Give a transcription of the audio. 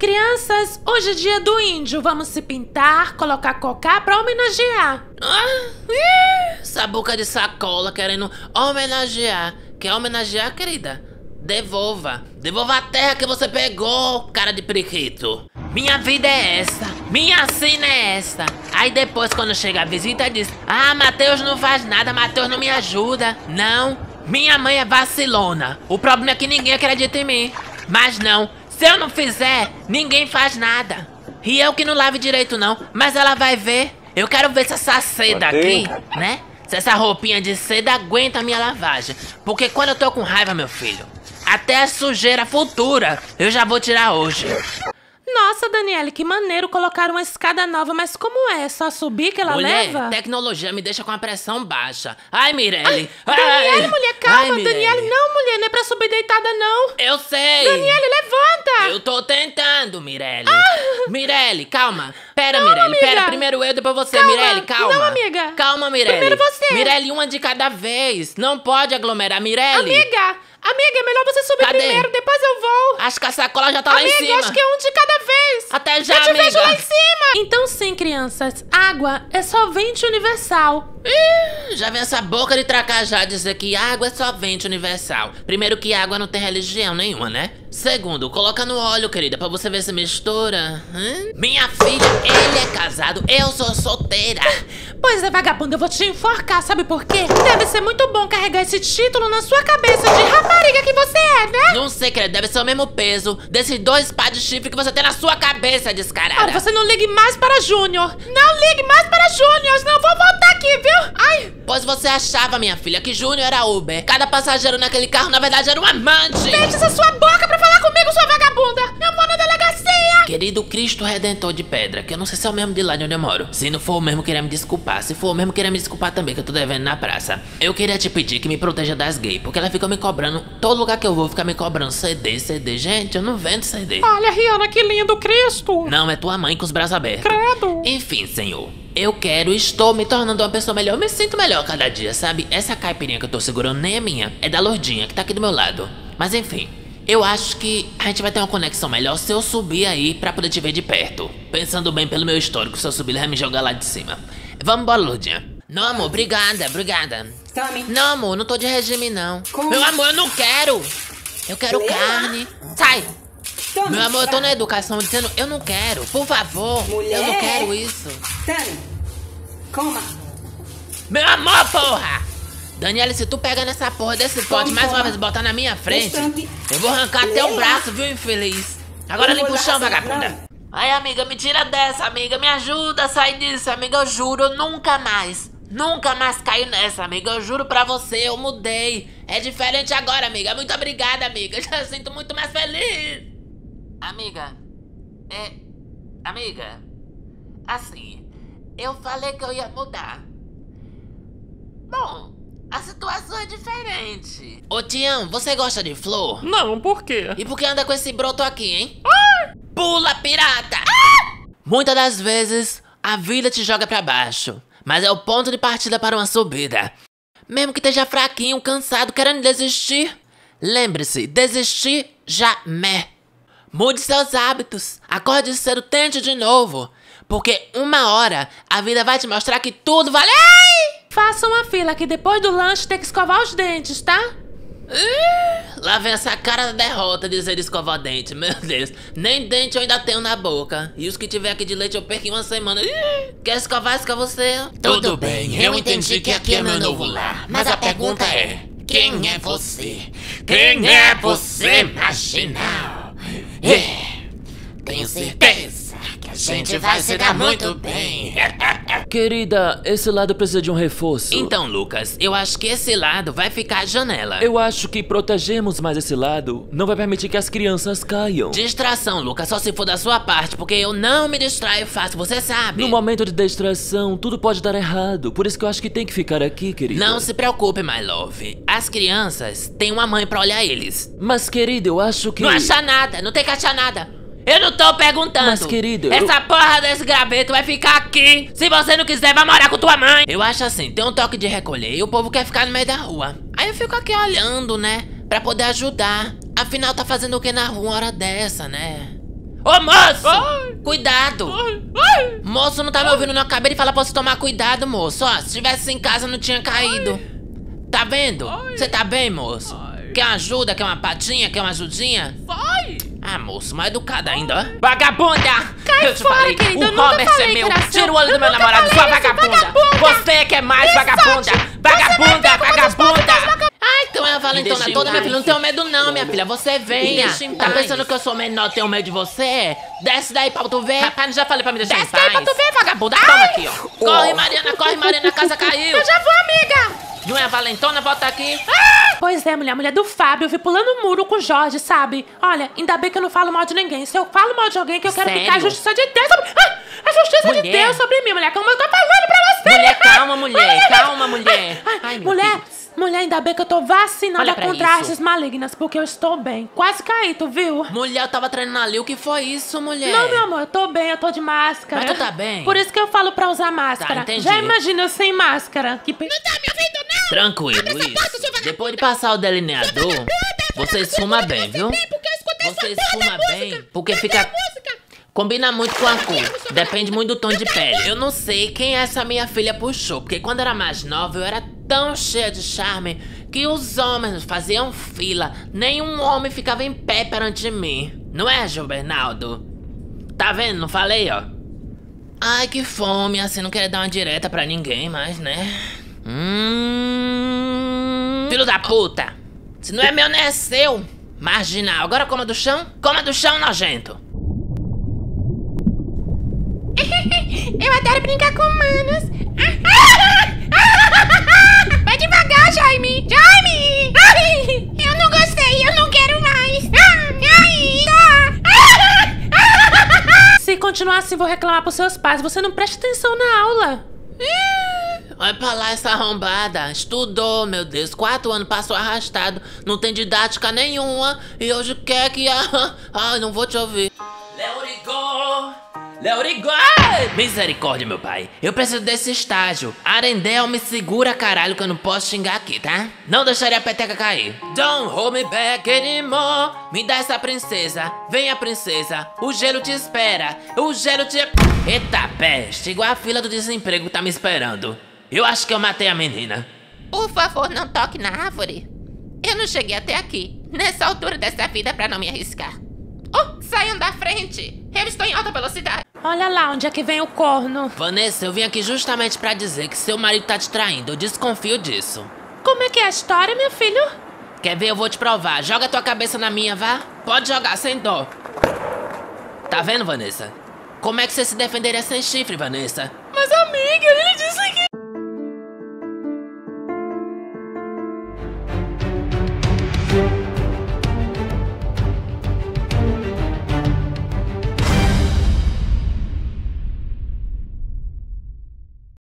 Crianças, hoje é dia do índio. Vamos se pintar, colocar cocá pra homenagear. Ah, essa boca de sacola querendo homenagear. Quer homenagear, querida? Devolva. Devolva a terra que você pegou, cara de periquito. Minha vida é essa. Minha sina é essa. Aí depois, quando chega a visita, diz: Ah, Matheus não faz nada, Matheus não me ajuda. Não, minha mãe é vacilona. O problema é que ninguém acredita em mim. Mas não, se eu não fizer, ninguém faz nada. E eu que não lave direito não, mas ela vai ver. Eu quero ver se essa seda aqui, né? Se essa roupinha de seda aguenta a minha lavagem. Porque quando eu tô com raiva, meu filho, até a sujeira futura eu já vou tirar hoje. Nossa, Daniele, que maneiro colocar uma escada nova, mas como é? Só subir que ela mulher, leva? tecnologia me deixa com a pressão baixa. Ai, Mirelle. Ai, Daniele, mulher, calma. Ai. Daniele, não, mulher, não é pra subir deitada, não. Eu sei. Daniele, levanta. Eu tô tentando, Mirelle. Mirelle, calma. Pera, Mirelle, amiga. pera. Primeiro eu, depois você. Calma. Mirelle, calma. Não, amiga. Calma, Mirelle. Primeiro você. Mirelle, uma de cada vez. Não pode aglomerar, Mirelle. Amiga, amiga, é melhor você subir Cadê? primeiro, depois eu vou. Acho que a sacola já tá lá em amiga, cima. acho que é um de cada vez. Até já, eu te amiga. vejo lá em cima. Então sim, crianças, água é solvente universal. Ih, já vem essa boca de tracajá dizer que água é solvente universal. Primeiro que água não tem religião nenhuma, né? Segundo, coloca no óleo, querida, pra você ver se mistura. Hã? Minha filha, ele é casado, eu sou solteira. Pois é, vagabundo, eu vou te enforcar, sabe por quê? Deve ser muito bom carregar esse título na sua cabeça de rapariga que você é, né? Não sei, querida, deve ser o mesmo peso desses dois pás de chifre que você tem na sua cabeça, descarada. Olha, você não ligue mais para Júnior. Não ligue mais para Júnior, senão eu vou voltar aqui, viu? Ai, Pois você achava, minha filha, que Júnior era Uber. Cada passageiro naquele carro, na verdade, era um amante. feche essa sua boca pra Querido Cristo Redentor de Pedra, que eu não sei se é o mesmo de lá de onde eu moro. Se não for o mesmo, queria me desculpar. Se for o mesmo, queria me desculpar também, que eu tô devendo na praça. Eu queria te pedir que me proteja das gays, porque ela fica me cobrando. Todo lugar que eu vou fica me cobrando CD, CD. Gente, eu não vendo CD. Olha, Rihanna, que lindo Cristo. Não, é tua mãe com os braços abertos. Credo. Enfim, senhor. Eu quero, estou me tornando uma pessoa melhor. Eu me sinto melhor cada dia, sabe? Essa caipirinha que eu tô segurando nem é minha. É da Lordinha, que tá aqui do meu lado. Mas enfim. Eu acho que a gente vai ter uma conexão melhor se eu subir aí pra poder te ver de perto. Pensando bem pelo meu histórico, se eu subir, ele vai me jogar lá de cima. Vamos embora, Lurdinha. Não, amor, obrigada, obrigada. Tome. Não, amor, não tô de regime, não. Como? Meu amor, eu não quero. Eu quero Leva. carne. Sai! Tome. Meu amor, eu tô na educação dizendo, eu não quero, por favor. Mulher. Eu não quero isso. Tome. Coma. Meu amor, porra! Daniela, se tu pegar nessa porra desse pote mais uma vez e botar na minha frente, eu vou arrancar até o braço, viu, infeliz? Agora limpa o chão, vagabunda. Ai, amiga, me tira dessa, amiga. Me ajuda a sair disso, amiga. Eu juro, eu nunca mais. Nunca mais caio nessa, amiga. Eu juro pra você, eu mudei. É diferente agora, amiga. Muito obrigada, amiga. Eu já sinto muito mais feliz. Amiga, é. Amiga, assim, eu falei que eu ia mudar. Bom, a situação é diferente. Ô, Tião, você gosta de flor? Não, por quê? E por que anda com esse broto aqui, hein? Pula, pirata! Muitas das vezes, a vida te joga pra baixo, mas é o ponto de partida para uma subida. Mesmo que esteja fraquinho, cansado, querendo desistir, lembre-se, desistir jamais. Mude seus hábitos, acorde cedo, tente de novo, porque uma hora a vida vai te mostrar que tudo vale. Ai! Faça uma fila que depois do lanche tem que escovar os dentes, tá? Lá vem essa cara da derrota dizer escovar dente, meu Deus. Nem dente eu ainda tenho na boca. E os que tiver aqui de leite eu perco em uma semana. Ih, Quer escovar, escova você. Tudo bem, eu entendi que aqui é meu novo lar. Mas a pergunta é: quem é você? Quem é você, marginal? É, tenho certeza que a gente vai se dar muito bem. Querida, esse lado precisa de um reforço. Então, Lucas, eu acho que esse lado vai ficar a janela. Eu acho que protegermos mais esse lado não vai permitir que as crianças caiam. Distração, Lucas, só se for da sua parte, porque eu não me distraio fácil, você sabe. No momento de distração, tudo pode dar errado. Por isso que eu acho que tem que ficar aqui, querida. Não se preocupe, my love. As crianças têm uma mãe pra olhar eles. Mas, querida, eu acho que. Não achar nada, não tem que achar nada. Eu não tô perguntando. Mas, querido, eu- Essa porra desse graveto vai ficar aqui. Se você não quiser, vai morar com tua mãe. Eu acho assim, tem um toque de recolher e o povo quer ficar no meio da rua. Aí eu fico aqui olhando, né? Pra poder ajudar. Afinal, tá fazendo o que na rua uma hora dessa, né? Ô, moço! Cuidado! Moço, não tá me ouvindo? Não acabei de falar pra você tomar cuidado, moço. Ó, se estivesse em casa, não tinha caído. Tá vendo? Você tá bem, moço? Quer uma ajuda? Quer uma patinha? Quer uma ajudinha? Vai! Ah, moço, mais educada ainda, ó. Vagabunda! Cai eu te fora, falei, querida, o Robert é meu. Tira o olho do Eu meu nunca namorado, sua vagabunda. vagabunda. Você que é mais vagabunda. Vagabunda, vagabunda. Ai, então é a Valentona toda, minha filha. Não tenho medo não, minha filha. Você venha. Tá pensando que eu sou menor, tenho medo de você? Desce daí pra tu ver. Rapaz, já falei pra me deixar Desce em daí pra tu ver, vagabunda. Toma aqui, ó. Corre, Mariana, corre, Mariana. A casa caiu. Eu já vou, amiga! Não é a Valentona? Volta aqui. Pois é, mulher, mulher do Fábio, eu vi pulando o muro com o Jorge, sabe? Olha, ainda bem que eu não falo mal de ninguém. Se eu falo mal de alguém, que eu quero Sério? ficar a justiça de Deus sobre... Ah, a justiça de Mulher. Deus sobre mim, mulher, como eu tô falando pra você! Mulher, calma, mulher. Calma, mulher. Ai, Ai, mulher, Deus. Mulher, ainda bem que eu tô vacinada contra isso. artes malignas, porque eu estou bem. Quase caí, tu viu? Mulher, eu tava treinando ali. O que foi isso, mulher? Não, meu amor, eu tô bem, eu tô de máscara. Mas tu tá bem? Por isso que eu falo pra usar máscara. Tá. Já imagina eu sem máscara. Que pe... Tranquilo, isso. Depois de passar o delineador, vocês fumam bem, viu? Vocês fumam bem porque fica. Combina muito com a cor. Depende muito do tom de pele. Eu não sei quem essa minha filha puxou, porque quando era mais nova eu era tão cheia de charme que os homens faziam fila. Nenhum homem ficava em pé perante mim. Não é, Gil Bernardo? Tá vendo? Não falei, ó. Ai, que fome, assim, não quero dar uma direta pra ninguém mais, né? Hum. Filho da puta! Se não é meu, não é seu! Marginal, agora coma do chão? Coma do chão, nojento! Eu adoro brincar com humanos. Vai devagar, Jaime. Jaime! Ai, eu não gostei, eu não quero mais. Ai, Se continuar assim, vou reclamar pros seus pais. Você não presta atenção na aula. Vai pra lá essa arrombada. Estudou, meu Deus. Quatro anos passou arrastado. Não tem didática nenhuma. E hoje quer que a. Ai, não vou te ouvir. Leorigor! Leorigor! Misericórdia, meu pai. Eu preciso desse estágio. Arendelle me segura, caralho, que eu não posso xingar aqui, tá? Não deixaria a peteca cair. Don't hold me back anymore. Me dá essa princesa. Venha, princesa. O gelo te espera. O gelo te. Eita peste, igual a fila do desemprego tá me esperando. Eu acho que eu matei a menina. Por favor, não toque na árvore. Eu não cheguei até aqui, nessa altura dessa vida, pra não me arriscar. Oh, saiam da frente! Eu estou em alta velocidade. Olha lá onde é que vem o corno. Vanessa, eu vim aqui justamente pra dizer que seu marido tá te traindo. Eu desconfio disso. Como é que é a história, meu filho? Quer ver? Eu vou te provar. Joga tua cabeça na minha, vá. Pode jogar, sem dó. Tá vendo, Vanessa? Como é que você se defenderia sem chifre, Vanessa?